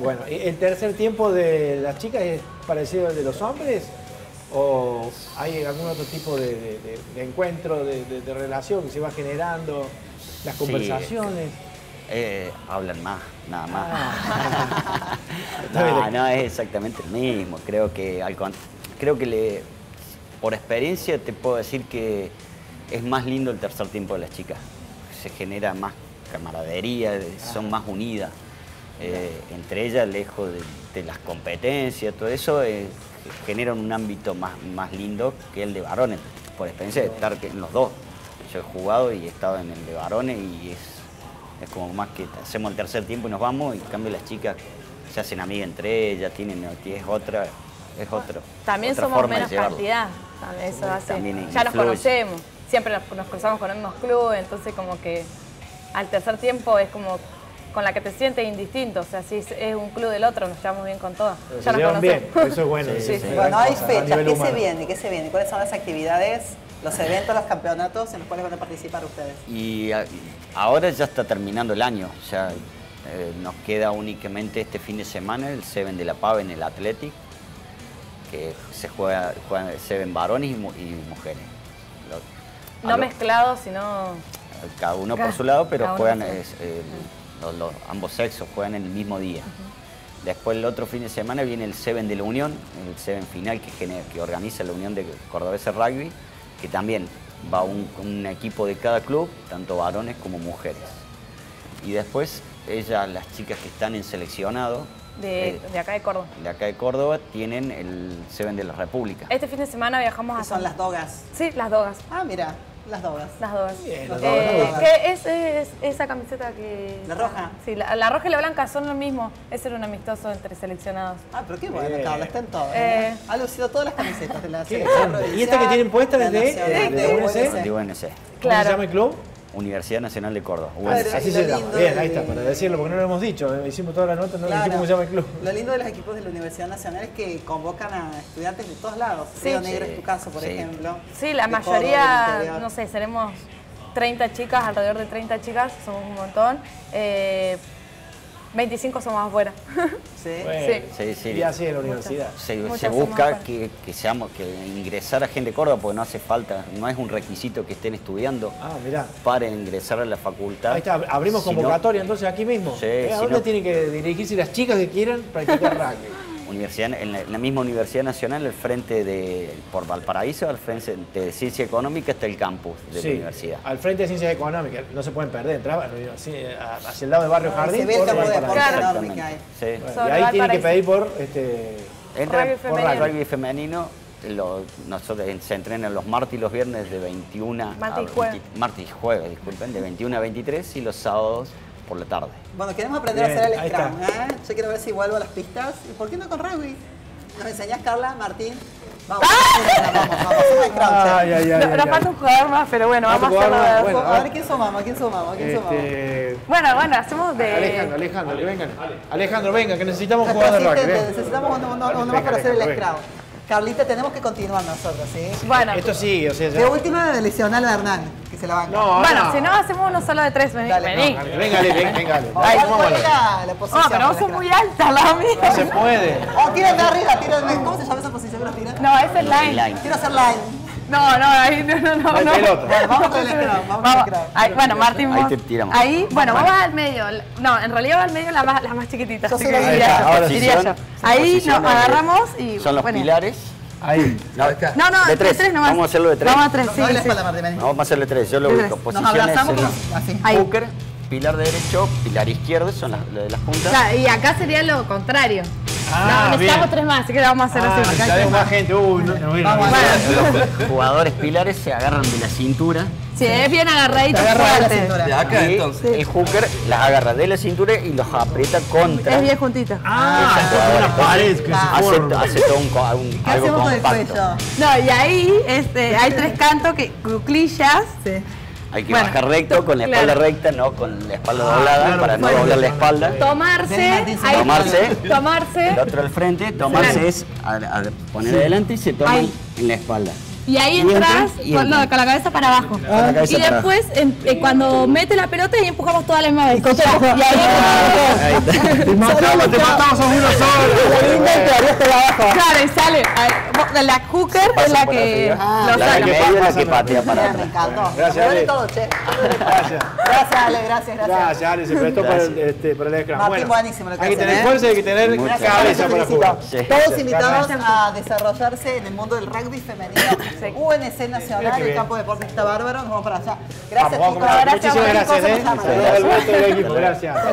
Bueno, ¿el tercer tiempo de las chicas es parecido al de los hombres? ¿O hay algún otro tipo de, encuentro, de, relación que se va generando? ¿Las conversaciones? Eh, hablan más, nada más. Ah. no, no es exactamente el mismo. Creo que creo que le, por experiencia te puedo decir que es más lindo el tercer tiempo de las chicas. Se genera más camaradería, son más unidas. Eh, entre ellas, lejos de, las competencias, todo eso, eh, genera un ámbito más, más lindo que el de varones, por experiencia de estar en los dos. Yo he jugado y he estado en el de varones y es, es como más que hacemos el tercer tiempo y nos vamos y en cambio las chicas se hacen amigas entre ellas, tienen, es otra, es otro. También somos menos cantidad, eso hace, ya nos conocemos, siempre nos, cruzamos con el mismo club, entonces como que al tercer tiempo es como con la que te sientes indistinto. O sea, si es un club del otro, nos llevamos bien con todas. Ya nos conocemos. bien, eso es bueno. Bueno, hay fechas. ¿Qué se viene? ¿Qué se viene? ¿Cuáles son las actividades, los eventos, los campeonatos en los cuales van a participar ustedes? Y ahora ya está terminando el año. Ya eh, nos queda únicamente este fin de semana el Seven de la Pava en el Athletic, que se juega, juegan Seven varones y, mujeres. no mezclados, sino... Cada uno por su lado, pero juegan los, ambos sexos juegan en el mismo día. Después el otro fin de semana viene el Seven de la Unión, el Seven final que, que organiza la Unión de Cordobeses Rugby, que también va un, equipo de cada club, tanto varones como mujeres. Y después ellas, las chicas que están en seleccionado, de, eh, de, acá de Córdoba. De acá de Córdoba tienen el Seven de la República. Este fin de semana viajamos a... Son las dogas. Sí, las dogas. Ah, mira. Las dogas. Las dogas. Eh, ¿Qué es, esa camiseta que...? ¿La roja? Sí, la, roja y la blanca son lo mismo. Ese era un amistoso entre seleccionados. Ah, pero qué bueno, Carla, está en todo. Eh. Ha lucido todas las camisetas de la selección ¿Y esta que tienen puesta desde de, de, UNC? De UNC. ¿Cómo se llama el club? Universidad Nacional de Córdoba. así se llama. Bien, ahí está, para decirlo, porque no lo hemos dicho. Eh, hicimos toda la nota, no dijimos cómo se llama el club. Lo lindo de los equipos de la Universidad Nacional es que convocan a estudiantes de todos lados. Sí. Río Negro es tu caso, por ejemplo. Sí, la mayoría, no sé, seremos 30 chicas, alrededor de 30 chicas, somos un montón. Eh, 25 somos afuera. Sí, sí. sí, Y así en la universidad. Se, busca que, seamos, que ingresar a gente de Córdoba, porque no hace falta, no es un requisito que estén estudiando ah, mirá. para ingresar a la facultad. Ahí está, abrimos convocatoria entonces aquí mismo. Sí, ¿Eh? ¿A dónde tienen que dirigirse las chicas que quieran practicar rugby? Universidad, en, la, misma Universidad Nacional, al frente de, por Valparaíso, al frente de Ciencia Económica está el campus de la universidad. Al frente de Ciencias Económicas, no se pueden perder, entraba hacia el lado de Barrio Jardín. Se ve campo de Sí. y ahí tienen que pedir por... Este, Entra por rugby femenino. nosotros se entrenan los martes y los viernes de 21 martes y jueves. Martes y jueves, disculpen, de 21 a 23 y los sábados por la tarde. Bueno, queremos aprender a hacer el Scrum. ¿eh? Yo quiero ver si vuelvo a las pistas. ¿Y por qué no con rugby? ¿Nos enseñás, Carla, Martín? Vamos, ¡Ah! vamos, vamos, ay, ay, ay, Nos falta un jugador más, pero bueno, vamos a hacerlo. Bueno, a ver quién sumamos, quién sumamos, quién sumamos. Este... Bueno, bueno, hacemos de... Alejandro, Alejandro, que vengan. Alejandro, venga, que necesitamos jugar de rugby. Necesitamos uno, más para hacer el Scrum. Carlita, tenemos que continuar nosotros, ¿sí? Bueno. Esto sí, o sea... De última, lesional a Hernán, que se la banca. No, bueno, si no, hacemos uno solo de tres. Vení. Dale, vení. No, venga, venga, venga. Ay, ¿Cuál era la posición? No, pero vos sos muy alta, la mía. No se puede. Oh, tírate arriba, tírate. ¿Cómo se llama esa posición que nos tira? No, ese es line. Quiero hacer line. No, no, ahí no, no, no. no. vamos con el scrum, vamos, con el scrum. bueno, Martín, Ahí te tiramos. Ahí, bueno, vamos al medio. No, en realidad va al medio la más, la más chiquitita. Yo así que diría yo. Diría yo. Ahí nos agarramos y... Son los pilares. Ahí. No, no, no de tres. nomás. Vamos a hacerlo de tres. Vamos a tres, sí. No, sí. espalda, Martín, vamos a hacerlo de tres. Yo lo ubico. Posiciones así. Hooker, pilar derecho, pilar izquierdo, son las, de las puntas. y acá sería lo contrario. Ah, no, necesitamos tres más, así que vamos a hacer ah, así. Ya más gente, uy, no, no, vamos, Los jugadores pilares se agarran de la cintura. Sí, es bien agarradito. fuerte. De acá, entonces. El hooker las agarra de la cintura y los aprieta contra. Es bien juntito. Ah, es una pared que se hace, todo un, un ¿Qué algo compacto. No, y ahí este, hay tres cantos que cuclillas. Sí. Hay que bajar recto, con la espalda recta, no con la espalda ah, doblada, para no doblar la espalda. Tomarse, tomarse, tomarse. El otro al frente, tomarse es a, poner adelante y se toma en la espalda. Y ahí entras con, la cabeza para abajo. Ah, y después, eh, cuando mete la pelota, y empujamos toda la misma vez. Y, ahí, ahí Te matamos, te matamos a uno solo. Claro, y sale. La hooker es la que ah, lo la que la que patea para Me encantó. Gracias, Ale. todo, che. Gracias. Gracias, Ale. Gracias, gracias. Gracias, Ale. Se prestó para el, este, para el scrum. Martín, buenísimo lo que Hay que tener fuerza y hay que tener cabeza para jugar. Todos invitados a desarrollarse en el mundo del rugby femenino. UNC Nacional, el campo de deportes está bárbaro. Nos vamos para allá. Gracias, chicos. Muchísimas gracias. ¿eh? Gracias. Gracias.